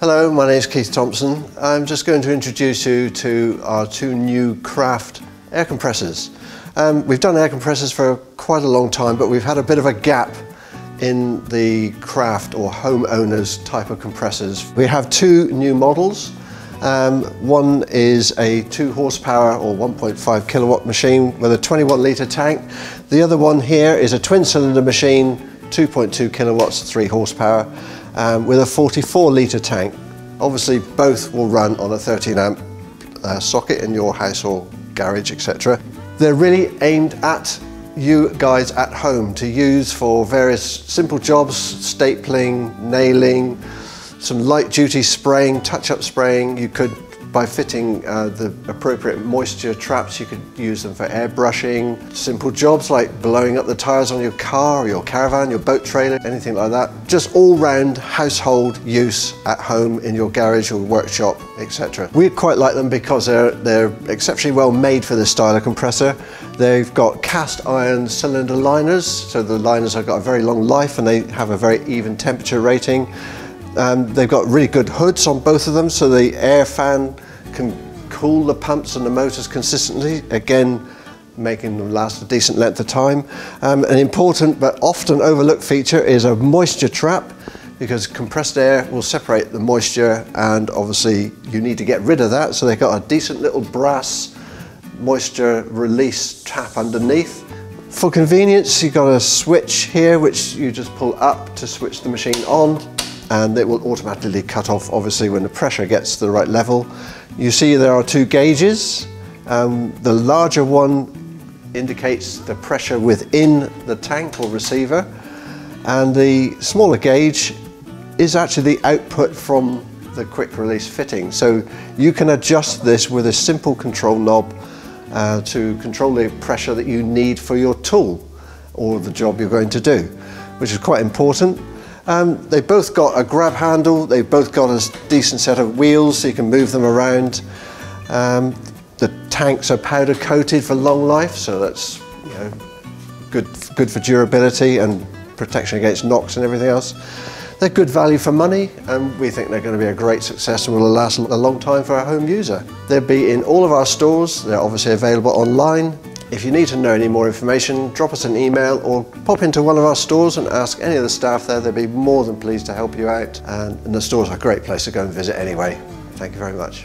Hello, my name is Keith Thompson. I'm just going to introduce you to our two new Craft air compressors. Um, we've done air compressors for quite a long time, but we've had a bit of a gap in the craft or homeowners type of compressors. We have two new models. Um, one is a 2 horsepower or 1.5 kilowatt machine with a 21 litre tank. The other one here is a twin cylinder machine, 2.2 kilowatts, 3 horsepower, um, with a 44 litre tank. Obviously both will run on a 13 amp uh, socket in your house or garage, etc. They're really aimed at you guys at home to use for various simple jobs, stapling, nailing, some light duty spraying, touch-up spraying. You could, by fitting uh, the appropriate moisture traps, you could use them for airbrushing. Simple jobs like blowing up the tyres on your car, your caravan, your boat trailer, anything like that. Just all-round household use at home, in your garage or workshop, etc. We quite like them because they're, they're exceptionally well made for this style of compressor. They've got cast iron cylinder liners, so the liners have got a very long life and they have a very even temperature rating. Um, they've got really good hoods on both of them, so the air fan can cool the pumps and the motors consistently, again, making them last a decent length of time. Um, an important but often overlooked feature is a moisture trap because compressed air will separate the moisture and obviously you need to get rid of that. So they've got a decent little brass moisture release trap underneath. For convenience, you've got a switch here which you just pull up to switch the machine on and it will automatically cut off obviously when the pressure gets to the right level. You see there are two gauges. Um, the larger one indicates the pressure within the tank or receiver and the smaller gauge is actually the output from the quick release fitting. So you can adjust this with a simple control knob uh, to control the pressure that you need for your tool or the job you're going to do, which is quite important. Um, they've both got a grab handle, they've both got a decent set of wheels so you can move them around. Um, the tanks are powder coated for long life, so that's you know, good, good for durability and protection against knocks and everything else. They're good value for money and we think they're going to be a great success and will last a long time for our home user. They'll be in all of our stores, they're obviously available online if you need to know any more information, drop us an email or pop into one of our stores and ask any of the staff there. They'd be more than pleased to help you out. And the stores are a great place to go and visit anyway. Thank you very much.